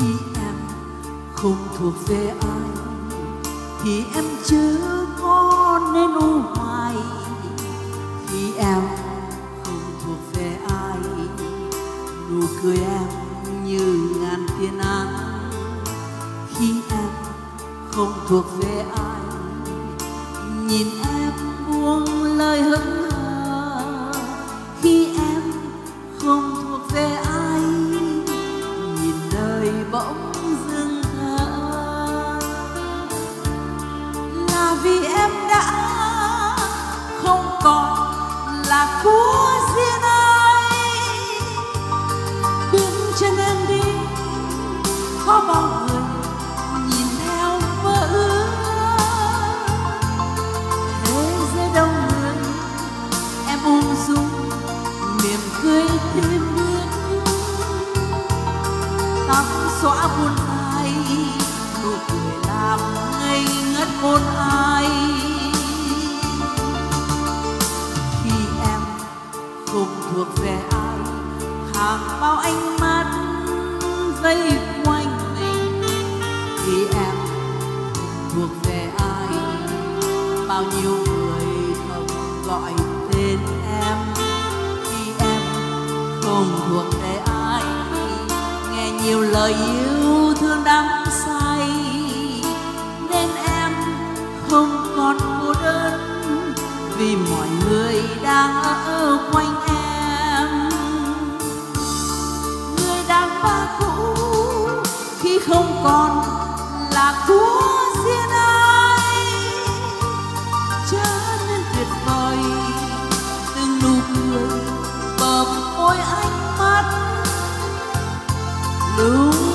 Khi em không thuộc về ai, thì em chớ có nên u hoài. Khi em không thuộc về ai, nụ cười em như ngàn tia nắng. Khi em không thuộc về ai, nhìn em buông lời hững một ai. Khi em không thuộc về ai, hàng bao ánh mắt vây quanh mình. Khi em không thuộc về ai, bao nhiêu người thầm gọi tên em. Khi em không thuộc về ai, nghe nhiều lời yêu thương đắm say không còn cô đơn vì mọi người đang ở quanh em. Người đàn bà cũ khi không còn là của riêng ai. Trở nên tuyệt vời, từng nụ cười bờ môi ánh mắt. Lung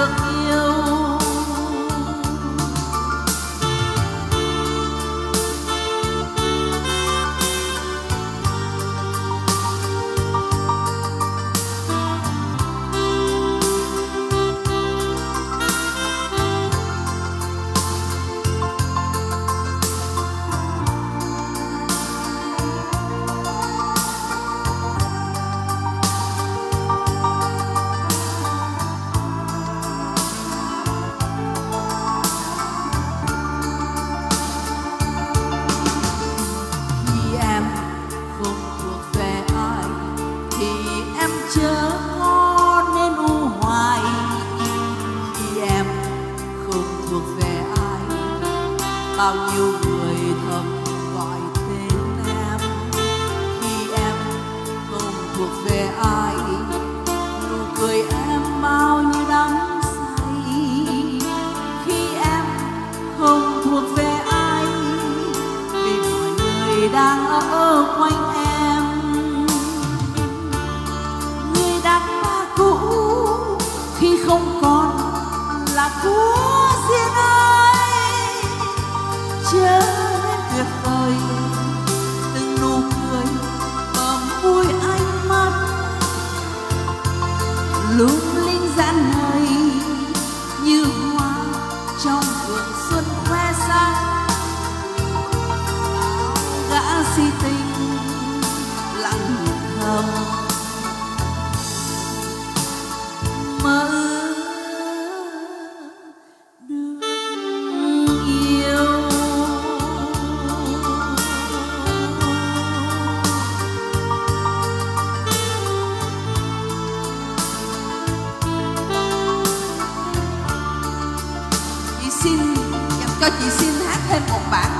được yêu bao nhiêu Chị xin hát thêm một bản